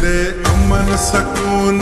दे अमन सकून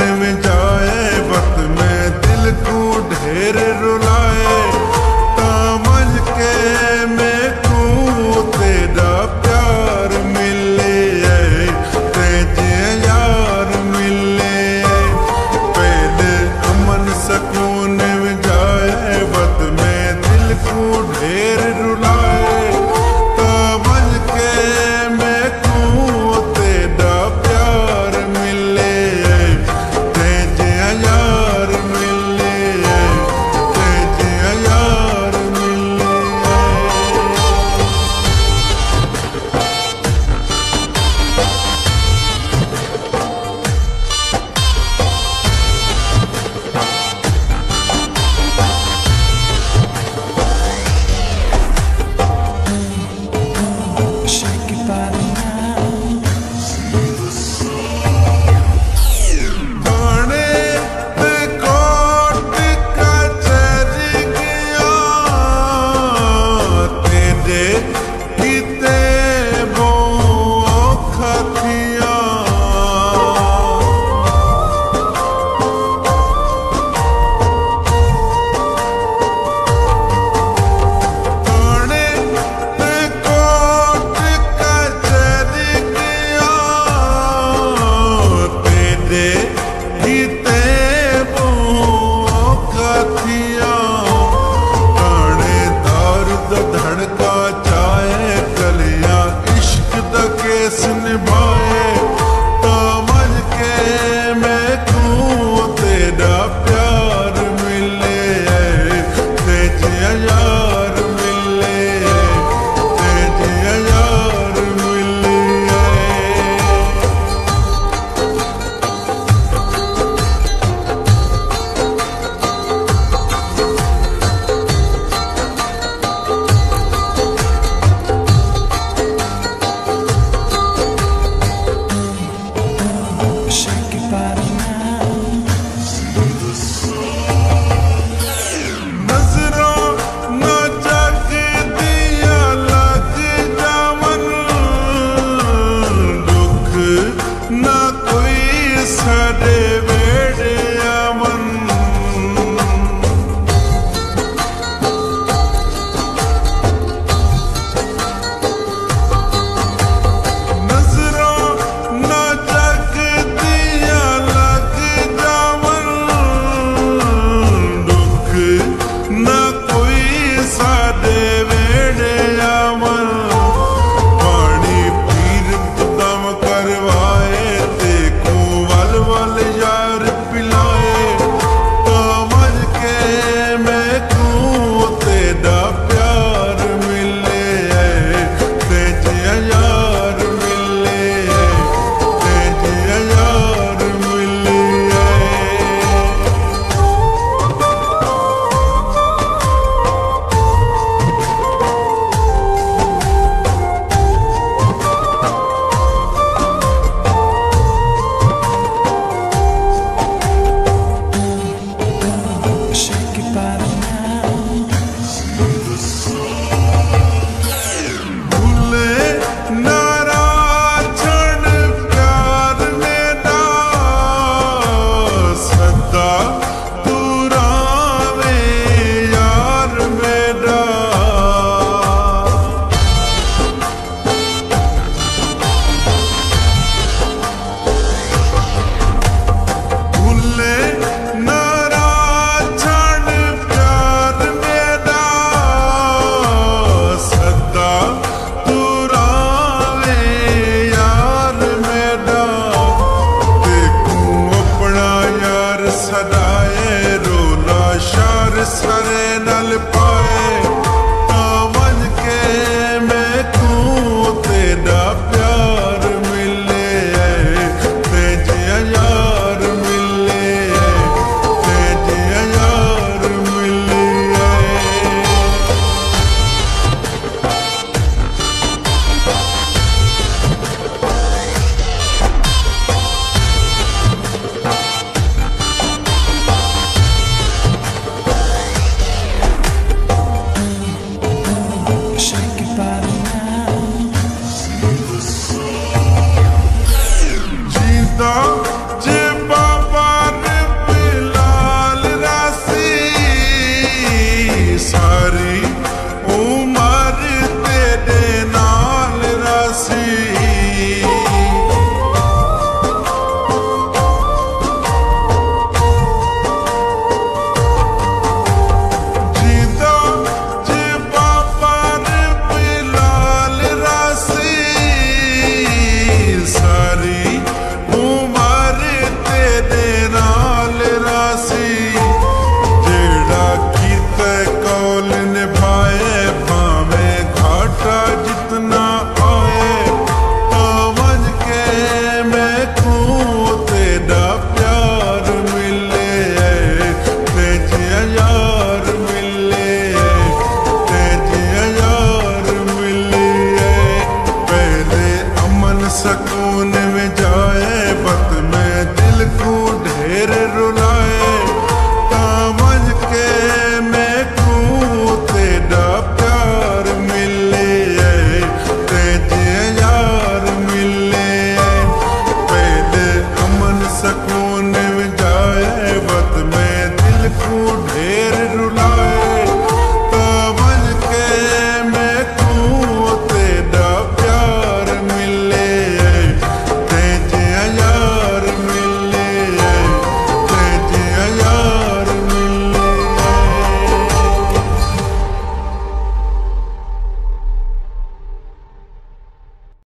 sacou